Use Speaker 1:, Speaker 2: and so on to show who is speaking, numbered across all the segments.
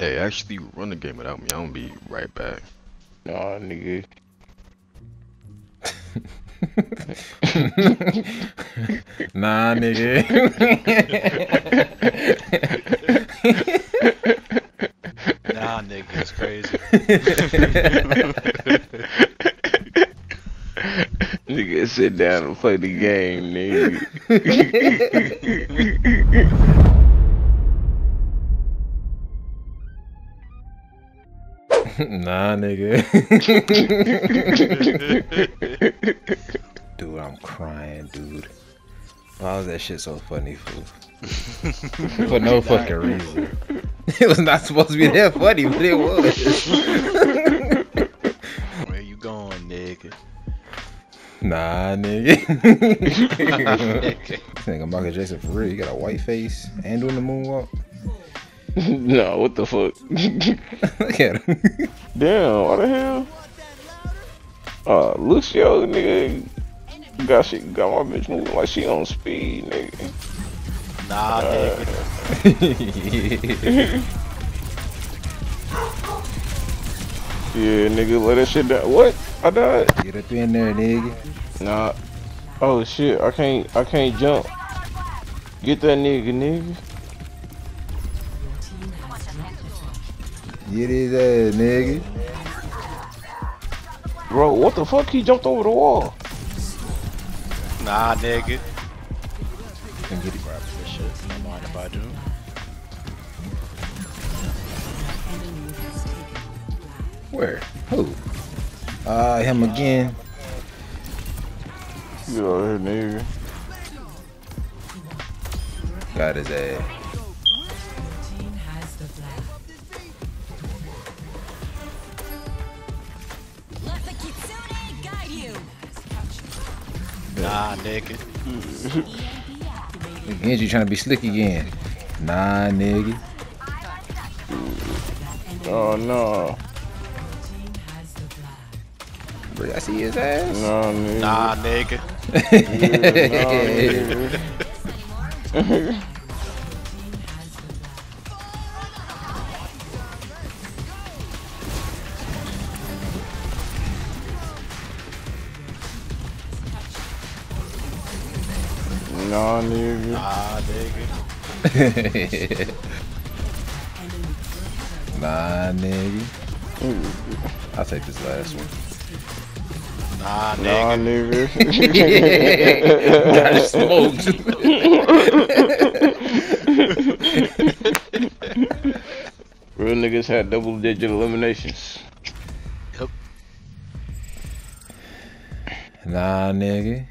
Speaker 1: Hey, actually run the game without me. I'm gonna be right back.
Speaker 2: Nah, nigga.
Speaker 3: nah, nigga.
Speaker 4: Nah, nigga, it's crazy.
Speaker 2: nigga, sit down and play the game, nigga.
Speaker 3: nah, nigga. dude, I'm crying, dude. Why was that shit so funny, fool? For no fucking reason. It was not supposed to be that funny, but it was.
Speaker 4: Where you going, nigga?
Speaker 3: Nah, nigga. Nigga, Michael Jackson for real. You got a white face and doing the moonwalk.
Speaker 2: no, what the fuck?
Speaker 3: Look at him.
Speaker 2: Damn, what the hell? Uh, Lucio, nigga, got shit, got my bitch moving like she on speed, nigga.
Speaker 4: Nah, nigga.
Speaker 2: Yeah, nigga, let that shit down. What? I died?
Speaker 3: Get up in there, nigga.
Speaker 2: Nah. Oh shit, I can't, I can't jump. Get that nigga, nigga.
Speaker 3: Get his ass, nigga.
Speaker 2: Bro, what the fuck? He jumped over the wall.
Speaker 4: Nah, nigga.
Speaker 3: Come get it.
Speaker 4: Grab this shit. Don't mind if I do.
Speaker 3: Where? Who? Uh, him again.
Speaker 2: Get over here, nigga.
Speaker 3: Got his ass.
Speaker 4: Nah, nigga.
Speaker 3: Again, you trying to be slick again. Nah, nigga.
Speaker 2: Oh no.
Speaker 3: Bro, I see his ass.
Speaker 2: No, nigga.
Speaker 4: Nah, nigga.
Speaker 2: Yeah, no, nigga. Nah, nigga.
Speaker 4: Nah, nigga.
Speaker 3: nah, nigga. I'll take this last one.
Speaker 4: Nah, nigga.
Speaker 2: Nah,
Speaker 4: nigga.
Speaker 2: nigga.
Speaker 3: Got smoked.
Speaker 2: Real niggas had double digit eliminations. Yep.
Speaker 3: nah, nigga.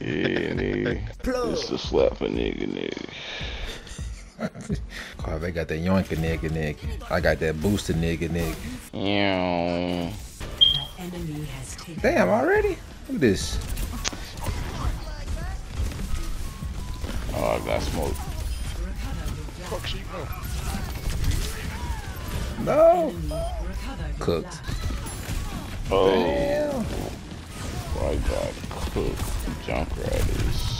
Speaker 2: Yeah, nigga. It's a slap a nigga, nigga.
Speaker 3: Carl, they got that yoinker nigga, nigga. I got that booster nigga, nigga.
Speaker 2: Yeah.
Speaker 3: Damn, already? Look at this.
Speaker 2: Oh, I got smoked.
Speaker 4: Fuck she know.
Speaker 3: No. Cooked.
Speaker 2: Oh,
Speaker 3: Damn.
Speaker 2: I got cooked junk radish.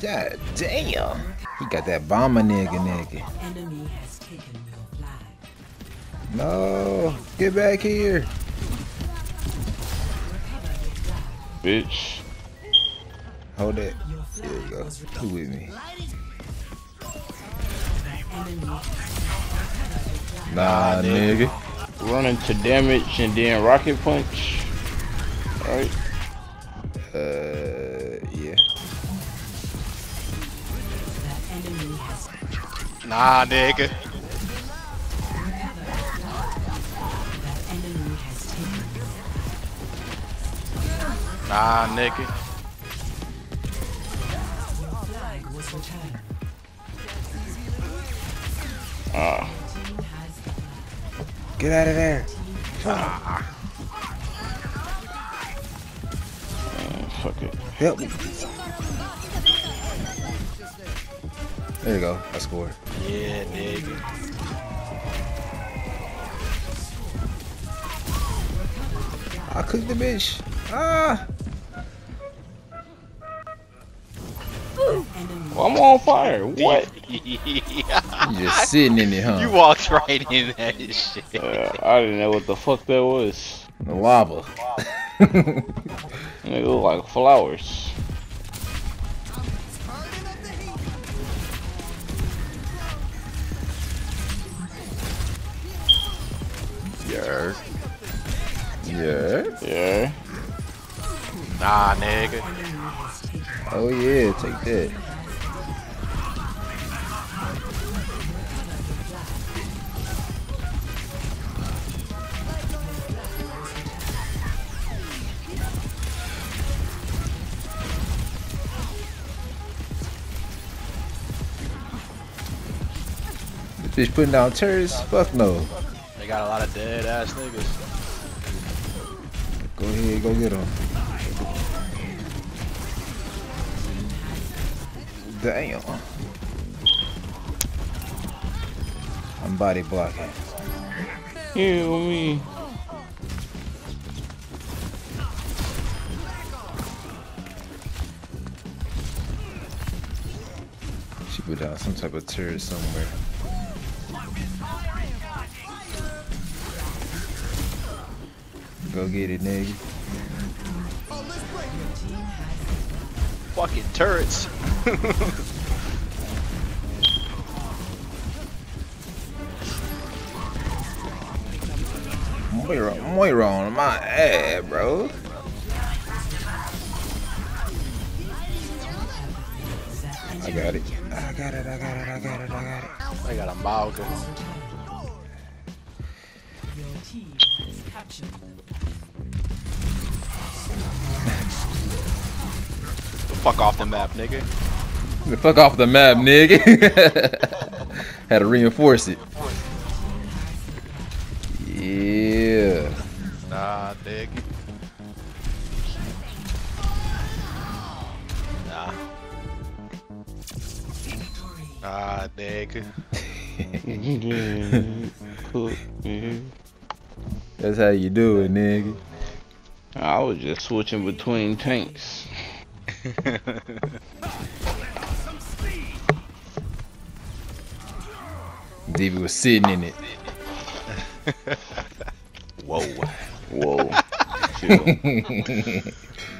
Speaker 3: God damn. He got that bomber nigga, nigga.
Speaker 5: Enemy has taken your flag.
Speaker 3: No. Get back here.
Speaker 2: Bitch.
Speaker 3: Hold that.
Speaker 5: Your
Speaker 3: There you go.
Speaker 5: was
Speaker 3: Who with me? Nah, nigga.
Speaker 2: Running to damage and then rocket punch. Alright.
Speaker 3: Uh, yeah.
Speaker 5: The enemy has
Speaker 4: Nah, nigga.
Speaker 5: the enemy has taken your
Speaker 4: Nah, nigga.
Speaker 5: flag.
Speaker 2: Ah.
Speaker 5: Has.
Speaker 3: Get out of there.
Speaker 2: man, fuck it.
Speaker 3: Help me. There you go. I scored.
Speaker 4: Yeah, nigga.
Speaker 3: I cooked the bitch. Ah.
Speaker 2: Well, I'm on fire. What?
Speaker 3: You just sitting in it, huh?
Speaker 4: You walked right in that shit.
Speaker 2: Uh, I didn't know what the fuck that was.
Speaker 3: the lava.
Speaker 2: They look like flowers.
Speaker 1: Yeah.
Speaker 3: yeah.
Speaker 2: Yeah.
Speaker 4: Nah, nigga.
Speaker 3: Oh yeah, take that. This bitch putting down turrets? Fuck no.
Speaker 4: They got a lot of dead ass niggas.
Speaker 3: Go ahead, go get him. Damn. I'm body blocking.
Speaker 2: Heal me.
Speaker 3: She put down some type of turret somewhere. Go get it, nigga.
Speaker 4: Fucking turrets.
Speaker 3: Moira, Moira on my ass, bro. I got it. I got it. I got it. I got it. I got it.
Speaker 4: They got a Mauga.
Speaker 5: Your team
Speaker 4: Fuck off the map, nigga.
Speaker 3: The fuck off the map, nigga. Had to reinforce it. Yeah.
Speaker 4: Nah, nigga. Nah, nigga.
Speaker 3: That's how you do it, nigga.
Speaker 2: I was just switching between tanks.
Speaker 3: Davey was sitting in it.
Speaker 4: Whoa.
Speaker 2: Whoa.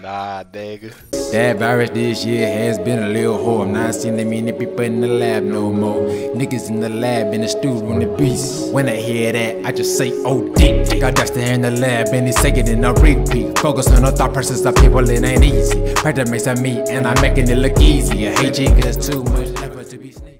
Speaker 4: Nah, nigga.
Speaker 6: That virus this year has been a little whore. I'm not seeing that many people in the lab no more. Niggas in the lab, in the studio, on the beast. When I hear that, I just say, oh, dick. Got Dexter in the lab, and he's saying it in a repeat. Focus on the thought process of people, it ain't easy. Pressure makes a me, and I'm making it look easy. I hate you, cause it's too much effort to be sneaky.